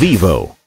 Vivo.